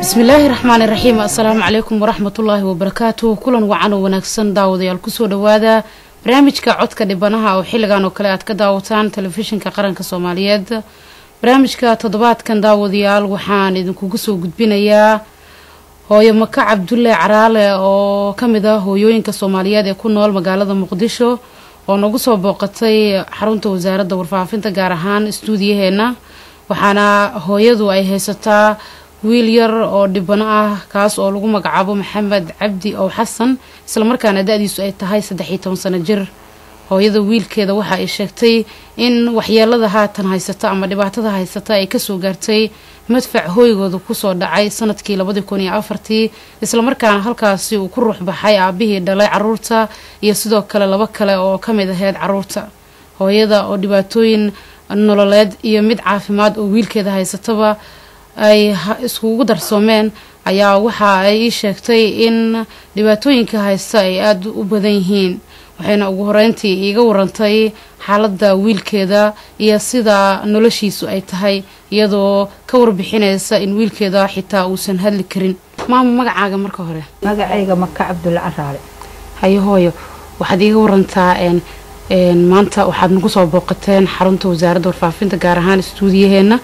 bismillaahi raxmaani raxiim assalaamu calaykum waraxmatullaahi wabarakaatu kulan wacan oo wanaagsan daawadayaal ku soo dhawaada barnaamijka codka dhibanaha oo xilligan oo kale aad ka daawataan telefishinka qaranka soomaaliyeed. Barnaamijka toddobaadkan daawadayaal waxaan idinkugu soo gudbinayaa hooyo maka cabdulle caraale oo ka mid ah hooyooyinka soomaaliyeed ee ku nool magaalada muqdisho oo nagu soo booqatay xarunta wasaaradda warfaafinta gaar ahaan istuudiyaheena waxaana hooyadu ay haysataa wiil yar oo dhibano ah kaas oo lagu magacaabo maxamed cabdi ow xasan islamarkaana da-diisu ay tahay saddex iyo toban sano jir hooyada wiilkeeda waxa ay sheegtay in waxyeelada haatan haysata ama dhibaatada haysata ay ka soo gaartay madfac hooygooda ku soo dhacay sannadkii labadii kun iyo afartii islamarkaana halkaasi uu ku ruux baxay aabihii dhalay carruurta iyo sidoo kale labo kale oo ka mid aheyd carruurta hooyada oo dhibaatooyin nololeed iyo mid caafimaad oo wiilkeeda haysataba ay iskugu darsoomeen ayaa waxa ay ii sheegtay in dhibaatooyinka haysta ay aada u badan yihiin waxayna ugu horeyntii iiga warantay xaaladda wiilkeeda iyo sida noloshiisu ay tahay iyadoo ka warbixinaysa in wiilkeeda xitaa uusan hadli karin. Maama magacaaga marka hore. Magacayga maka cabdulle caraale hayo hooyo. Waxaad iiga warantaa maanta waxaad nagu soo booqateen xarunta wasaaradda warfaafinta gaar ahaan istuudiyaheena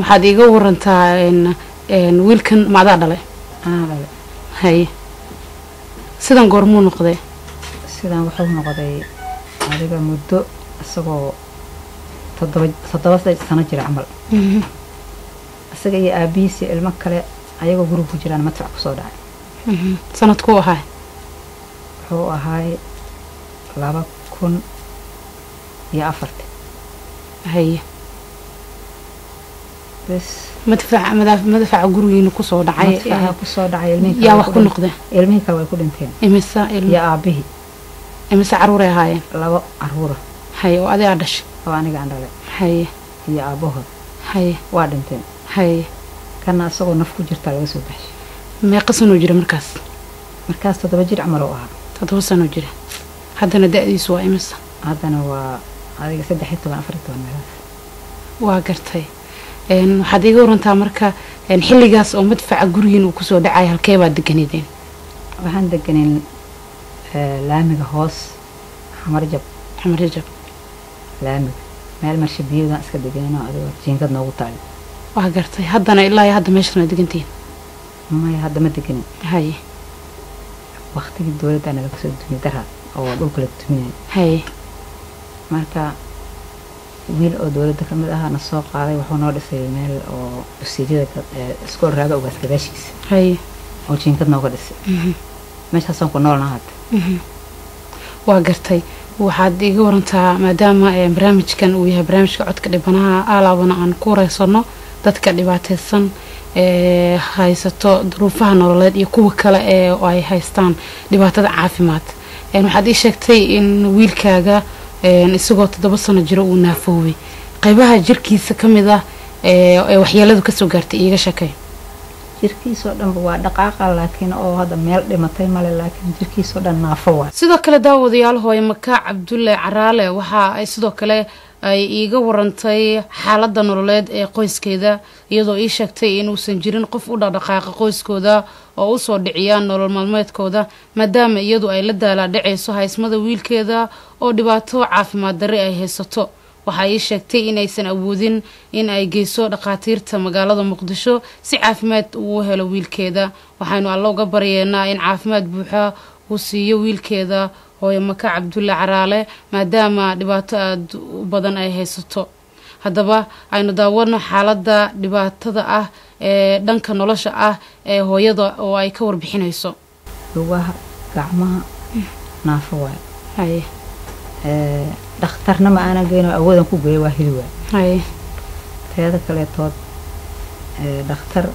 waxaad iiga warantaa wiilkan maadaa dhale anaa dhale haye sidan goormuu noqday sidan wuxuu noqday adiga muddo isagoo toddoba sano jira camal. Isaga iyo aabihiisi ilmo kale ayagoo guriga ku jiraan madfac ku soo dhacay. Sanadkuu ahaa wuxuu ahaay laba kun iyo afarti haye madafaca gurigiina ku soo dhacay ku soo dhacay ilmihii kale wax ku noqdeen? ilmihii kale way ku dhinteen. Iyo aabihii imise caruuray ahaayeen labo caruura haye oo adigaa dhashay? Oo aniga aan dhalay. Haye iyo aabahood. Haye waa dhinteen. Haye kana isagoo naf ku jirtaa laga soo baxshay meeqa sanoo jira markaas? Markaas toddoba jir camal oo ahaa. Toddoba sanoo jira. Haddana da-diisu waa imisa? Haddana waa adiga saddex iyo toban afar iyo toban meelaas waa gartay. Waxaad iiga warantaa marka xilligaas oo madfaca gurigiin uu ku soo dhacay halkee baad deganideen waxaan deganeen laamiga hoos xamarjab xamarjab laamiga meel marsha biyoodaan iska deganeen oo adigo jiingad noogu taali. Waa gartay haddana ilaa iyo hadda meeshana degantihiin maya hadda ma deganin. Haye waktigii dowladda nalaga soo dumiyay daraad oo dhulka la duminay haye marka wiil oo dowladda ka mid ahaa na soo qaaday wuxuu noo dhisay meel oo usiidyada iskool raaga ogaas gadaashiisa haye oo jiingad nooga dhisay meeshaasaan ku noolnaa hadda waa gartay. Waxaad iiga warantaa maadaama barnaamijkan uu yahay barnaamijka codka dhibanaha alaabana aan ku wareysano dadka dhibaateysan ee haysato duruufaha nololeed iyo kuwa kale ee ay haystaan dhibaatada caafimaad. Waxaad ii sheegtay in wiilkaaga isagoo toddoba sano jiro uu naafoobay. Qeybaha jirkiisa ka mid ah ee waxyeeladu ka soo gaartay iiga sheekay jirkiisoo dhanba waa dhaqaaqa laakiin oo hadda meel dhimatay male laakiin jirkiisoo dhan naafo waa. Sidoo kale daawadayaal hooye maka cabdulle caraale waxa ay sidoo kale ay iiga warantay xaaladda nololeed ee qoyskeeda iyadoo ii sheegtay inuusan jirin qof u dhaqdhaqaaqa qoyskooda oo u soo dhiciyaan nolol maalmeedkooda maadaama iyadu ay la daalaa dhacayso haysmada wiilkeeda oo dhibaato caafimaad darre ay haysato waxaa ii sheegtay inaysan awoodin in ay geyso dhakhaatiirta magaalada muqdisho si caafimaad uu helo wiilkeeda. Waxaynu alla uga baryeennaa in caafimaad buuxa uu siiyo wiilkeeda hooyo maka cabdulle caraale maadaama dhibaato aada u badan ay haysato. Haddaba aynu daawano xaaladda dhibaatada ah ee dhanka nolosha ah ee hooyada oo ay ka warbixinayso. Lugaha gacmaha naafo waay dhakhtarna ma aanan geyn oo awoodan ku geeya waa hili waay teeda kaleetood dhakhtar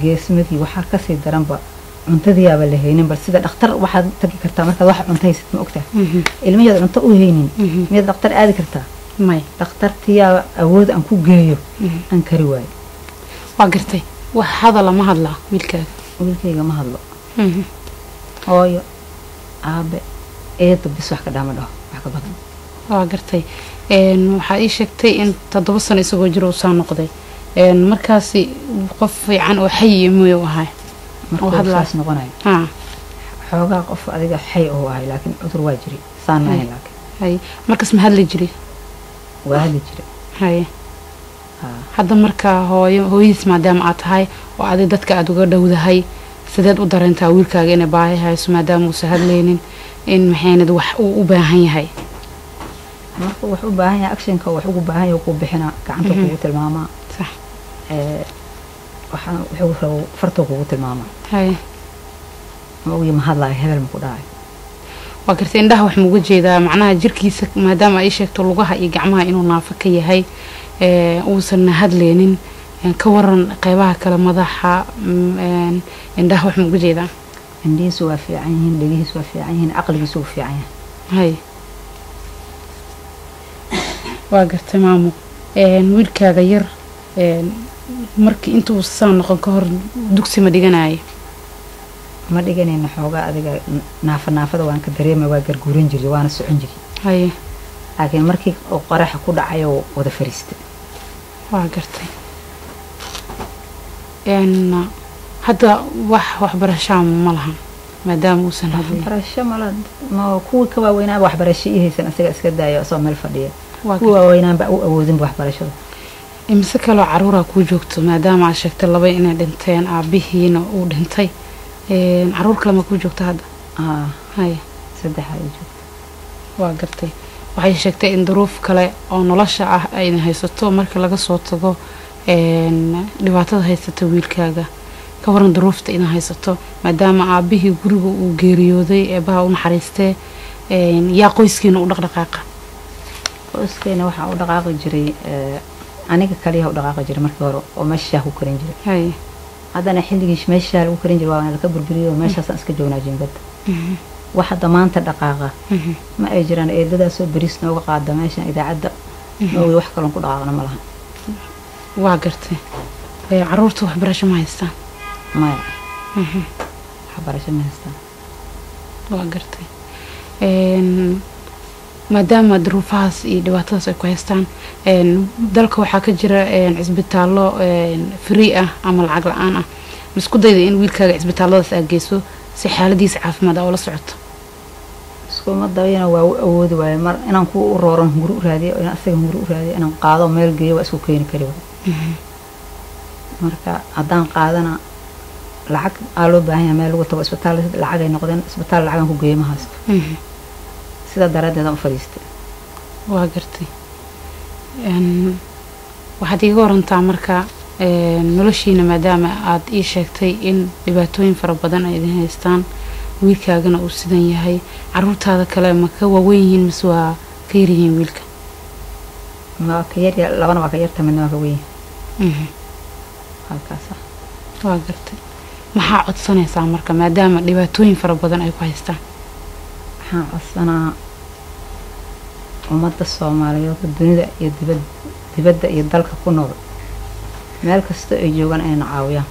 geesmadii waxaa ka sii daranba cuntadiyaaba la haynin bal sida dhakhtar waxaad tagi kartaa markaad wax cunto haysad ma ogtaha ilmaheeda cunto u haynin miyaad dhakhtar aadi kartaa? May. Dhakhtartiyaa awood aan ku geeyo aan kari waayo. Waa gartay. Wax hadala ma hadlaa wiilkaaga wiilkayga ma hadlo. Hooyo aabe eedo bis wax ka dhaama dhaho. Wax ka badan. Waa gartay. Waxaa ii sheegtay in toddoba sano isagoo jiro uusaa noqday. Markaasi qof fiican oo xayi muyuu ahay. Markuu hadlaa. saas noqonayo ha xoogaa qof adiga xay oo ahay laakiin cudur waa jiri. Saan ma ahayn laakiin. Hay. Markaas ma hadli jiri? Waa hadli jira hay. Hadda markaa hooyo hooyadiis maadaama aad tahay oo adi dadka aada uga dhowdahay sideed u dareentaa wiilkaaga inay baahi hayso maadaama uusan hadlaynin in maxaynad wax uu u baahan yahay. Markuu wax u baahan yahay actionka wax ugu baahan yahay kuu bixina gacanta Mhm. kugu tilmaamaa sax. Ee waxaan wuxuu rabo fartoo kugu tilmaamaa hay. Ma ogi ma hadlaayo hebel ma ku waa gartay indhaha wax muuga jeedaa macnaha jirkiisa maadaama ay sheegto lugaha iyo gacmaha inuu naafo ka yahay ee, uusan hadleynin een, ka waran qeybaha kale madaxa mm, indhaha wax muuga jeedaa indhihiisu waa fiican yihiin dhegihiisu waa fiican yihiin caqligiisu waa fiican yahay hay waa gartay maamo wiilkaaga yar markii intuu saa noqon ka hor dugsi ma dhiganaayo ma dhiganayna xoogaa adiga naafa naafada waan ka dareemay waa garguuran jiray waana socon jiray haye laakiin markii uu qaraxa ku dhacayo wada fariistay waa gartay hadda wax waxbarashaa ma lahan maadaama uusan waxbarasho mala ma kuwii ka waaweynaaba waxbarasho ii haysan isaga iska daayo asoo meel fadhiya. Kuwii waaweynaanba u awoodinba waxbarashada. Imise kaloo caruuraa kuu joogto maadaama aad sheegtay laba inay dhinteen aabihiina uu dhintay carruur kale ma kuu joogto hadda? Aa haye saddexa joogto. Waa gartay. Waxay sheegtay in duruuf kale oo nolosha ah ayna haysato marka laga soo tago dhibaatada haysata wiilkaaga ka waran duruufta ina haysato maadaama aabihii guriga uu geeriyooday eebaha u naxariistee yaa qoyskiina u dhaqdhaqaaqa? Qoyskeena waxaa u dhaqaaqi jiray aniga kaliya u dhaqaaqi jiray markii hore oo meesha shaah ku karin jiray. Haddana xilligii meesha shaah lagu karin jiray waa laka burburiyo meeshaasaan iska joognaa jiingada Mhm, wax hadda maanta dhaqaaqa. Mhm, ma ay jiraan eedadaasoo beriis nooga qaada meeshan idaacadda? Noogi wax kaloon ku dhaqaaqna ma laha. Waa gartay carruurta waxbarasho ma haystaan maya waxbarasho ma haystaan waa gartay maadaama duruufahaas iyo dhibaatadaas ay ku haystaan dalka waxaa ka jira cisbitaallo free ah ama lacag la'aan ah ma isku dayda in wiilkaaga cisbitaalladaas aad geyso si xaaladiisa caafimaad aa ula socoto iskuma dabayana waa u awoodi waaye mar inaan ku u rooran hunguri u inaan asaga hunguri u inaan qaado meel geeyo waa isku keeni kari waay marka haddaan qaadana lacag aa loo baahan meel lagu tago isbitaal lacag ay noqdeen isbitaal lacagan ku geeyo ma haysto sidaa daraaddeed aan u fadhiistay. Waa gartay waxaad iiga warantaa marka noloshiina maadaama aad ii sheegtay in dhibaatooyin fara badan ay idin haystaan wiilkaagana uu sidan yahay. Caruurtaada kale ma ka waaweyn yihiin mise waa ka yaryihiin wiilka? Ma ka yar labana waa ka yarta midna waa ka weyn Mhm, halkaas ah. Waa gartay maxaa codsanaysaa marka maadaama dhibaatooyin fara badan ay ku haystaan? Waxaan codsanaa ummadda soomaaliyeed oo dunida iyo dibad dibadda iyo dalka ku nool. Meel kasta ay joogaan inayna caawiyaan.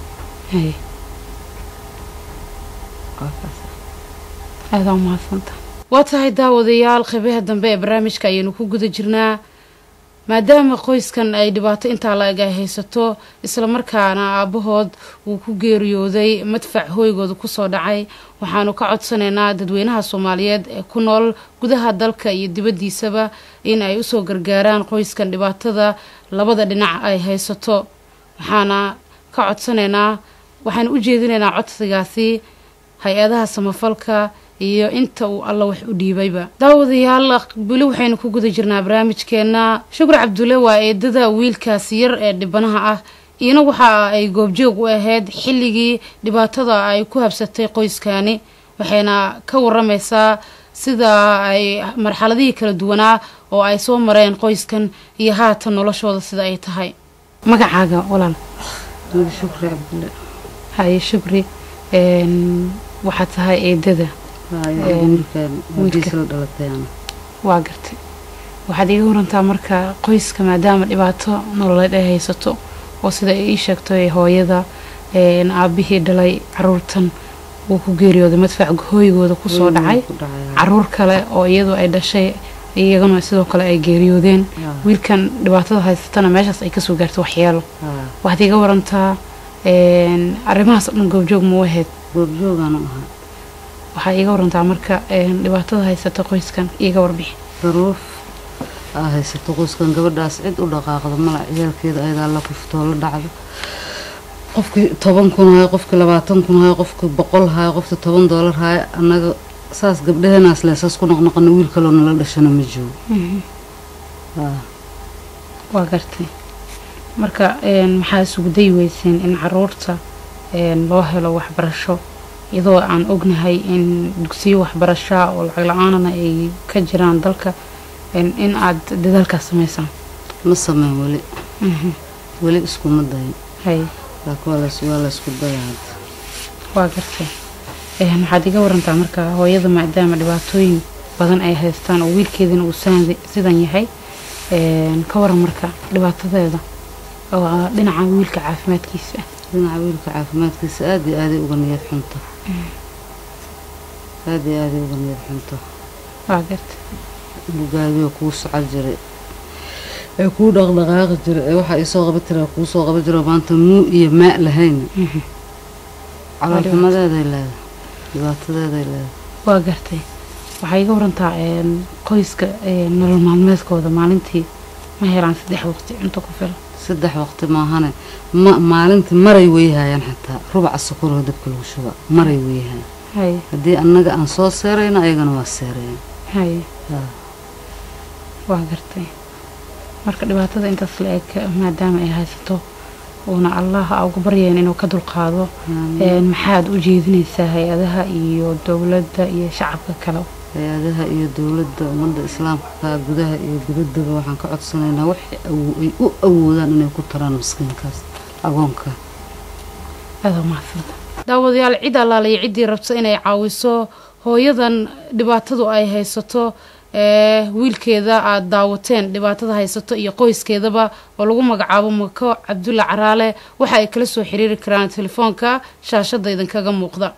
Aada u mahadsanta waa tahay daawadayaal qeybaha dambe ee barnaamijka ayaynu ku guda jirnaa maadaama qoyskan ay dhibaato intaa la-eg ay haysato islamarkaana aabahood uu ku geeriyooday madfac hooygooda ku soo dhacay. Waxaanu ka codsanaynaa dadweynaha soomaaliyeed ee ku nool gudaha dalka iyo dibaddiisaba in ay u soo gargaaraan qoyskan dhibaatada labada dhinac ay haysato. Waxaana ka codsanaynaa waxaanu u jeedinaynaa codsigaasi hay'adaha samafalka iyo inta uu alla wax u dhiibayba. Daawadayaal weli waxaynu ku guda jirnaa barnaamijkeena. Shukri cabdulle waa eedada wiilkaasi yar ee dhibanaha ah iyana waxa ay goobjoog u ahayd xilligii dhibaatada ay ku habsatay qoyskani waxayna ka waramaysaa sida ay marxaladihii kala duwanaa oo ay soo mareen qoyskan iyo haatan noloshooda sida ay tahay. Magacaaga walaal. Shukri Cabdulle. Haye shukri. Een, waxaad tahay eedada waa gartay. Waxaad iiga warantaa marka qoyska maadaama dhibaato nololeed ay haysato oo sida ay ii sheegtay hooyada aabihii dhalay caruurtan uu ku geeriyooday madfac hooygooda ku soo dhacay. Ku dhacay. carruur kale oo iyadu ay dhashay iyagana sidoo kale ay geeriyoodeen. Wiilkan dhibaatada haysatana meeshaas ay ka soo gaartay waxyeelo. Waxaad iga warantaa arrimahaas oo dhan goobjoog ma u ahayd waxaa iiga warantaa marka dhibaatada haysata qoyskan iiga warbixi daruuf aa haysato qoyskan gabadhaas cid u dhaqaaqda mala ciyaalkeeda ayadaa la kuftoo la dhacdo. Qofkii toban kun hayo qofkii labaatan kun hayo qofkii boqol hayo qofkii toban doolar hayo annaga saas gabdhaheenaas leesaas ku noqnoqona wiil kaloo nala dhashana ma joogo. Haa. waa gartay. Marka maxaa isugu dayi weyseen in carruurta loo helo waxbarasho iyadoo aan ognahay in dugsiyo waxbarashaa oo lacag la'aanana ay ka jiraan dalka in aad dadaalkaas samaysaan ma sameyn weli. Mhm. weli iskuma dayin laakiin waa lays- waa laysku daya hadda waa gartay waxaad iga warantaa marka hooyada maadaama dhibaatooyin badan ay haystaan oo wiilkeedina uu sidan yahay ka waran marka dhibaatadeeda. Oo dhinaca wiilka caafimaadkiisa. Dhinaca wiilka caafimaadkiisa aad iyo aaday uga niyad xunto aad iyo aaday uga niyad xunto. Waa gartay gugaagiyo kuu socon jiray. Ee kuu dhaqdhaqaaqi jiray. Ee waxaa isoo qaban tira kuu soo qaban jiro maanta muu iyo maa lahayn. Mhm. caloolxumadeeday leedahay. Dhibaatadeeday leedahay. Waa gartay. Waxaa iga warantaa qoyska nolol maalmeedkooda maalintii ma helaan saddex waqti cunto ku filan saddex waqti maahane. Ma maalintii maray weyhayaan xataa. Rubaca sokoroo dabka lagu shuba. Maray weyhayaan hay. Haddii annaga aan soo seerayno ayagana waa seerayan waa gartay. Marka dhibaatada intaas la eg maadaama ay haysato uuna allah aa ugu baryeen inuu ka dulqaado maxaad u jeedinaysaa hay'adaha iyo dowladda iyo shacabka kale hay'adaha iyo dowladda ummadda islaamka gudaha iyo dibaddaba waxaan ka codsanaynaa wax ay u awoodaan inay ku taraan miskiinkaas agoonka. Daawadayaal cid allaale iyo ciddii rabto inay caawiso hooyadan dhibaatadu ay haysato ee wiilkeeda aada daawateen dhibaatada haysato iyo qoyskeedaba oo lagu magacaabo mako cabdulla caraale waxa ay kala soo xiriiri karaan telefoonka shaashada idinkaga muuqda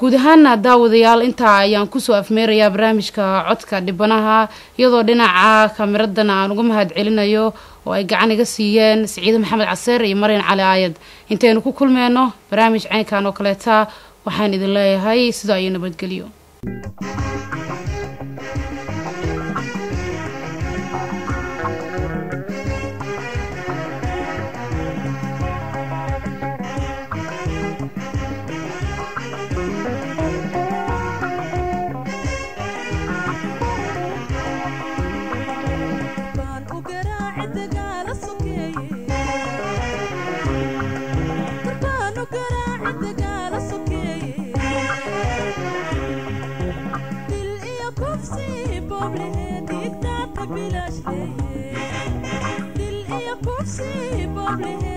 guud ahaana daawadayaal intaa ayaan ku soo afmeerayaa barnaamijka codka dhibanaha iyadoo dhinaca kaamiradana aan uga mahad celinayo oo ay gacan iga siiyeen siciide maxamed caseer iyo maryan cali aayad. Intaynu ku kulmeenno barnaamij caynkan oo kaleeta waxaan idin leeyahay sidaa iyo nabadgelyo for me.